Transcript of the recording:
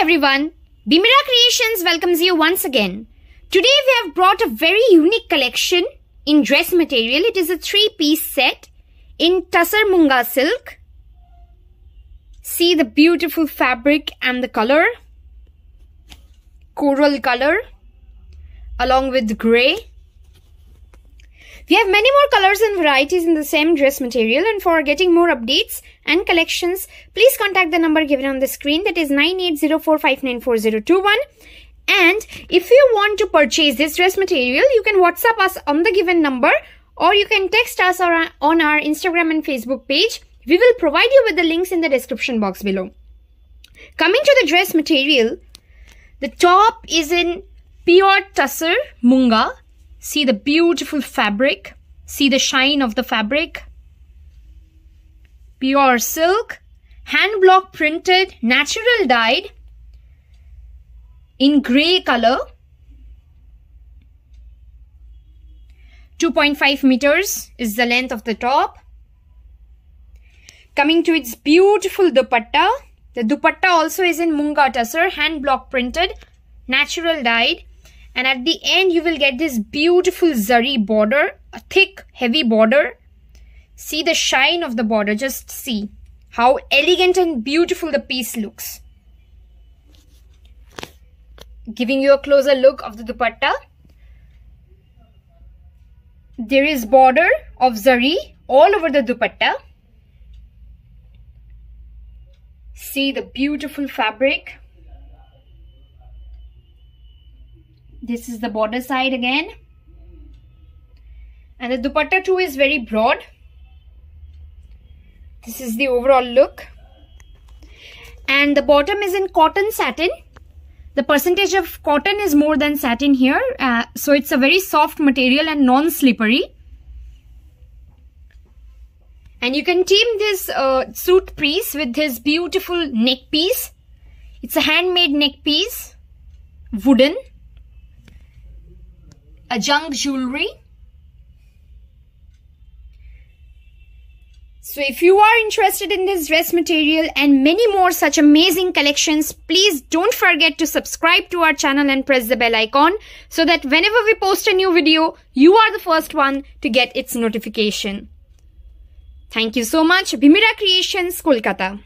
everyone. BeMira Creations welcomes you once again. Today we have brought a very unique collection in dress material. It is a three-piece set in Tussar Munga silk. See the beautiful fabric and the color. Coral color along with grey. We have many more colors and varieties in the same dress material and for getting more updates and collections, please contact the number given on the screen that is 9804594021. And if you want to purchase this dress material, you can WhatsApp us on the given number or you can text us on our Instagram and Facebook page. We will provide you with the links in the description box below. Coming to the dress material, the top is in pure tussar munga See the beautiful fabric. See the shine of the fabric. Pure silk. Hand block printed. Natural dyed. In grey color. 2.5 meters is the length of the top. Coming to its beautiful dupatta. The dupatta also is in Munga tussar, hand block printed, natural dyed and at the end you will get this beautiful zari border a thick heavy border. See the shine of the border just see how elegant and beautiful the piece looks. Giving you a closer look of the dupatta. There is border of zari all over the dupatta. See the beautiful fabric this is the border side again. And the dupatta too is very broad. This is the overall look. And the bottom is in cotton satin. The percentage of cotton is more than satin here. Uh, so it's a very soft material and non-slippery. And you can team this uh, suit piece with this beautiful neck piece. It's a handmade neck piece wooden a junk jewelry. So if you are interested in this dress material and many more such amazing collections, please don't forget to subscribe to our channel and press the bell icon so that whenever we post a new video, you are the first one to get its notification. Thank you so much. BeMira Creations, Kolkata.